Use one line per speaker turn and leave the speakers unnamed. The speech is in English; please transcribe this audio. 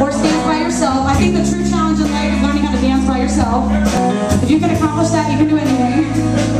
or stands by yourself. I think the true challenge in life is learning how to dance by yourself. If you can accomplish that, you can do anything.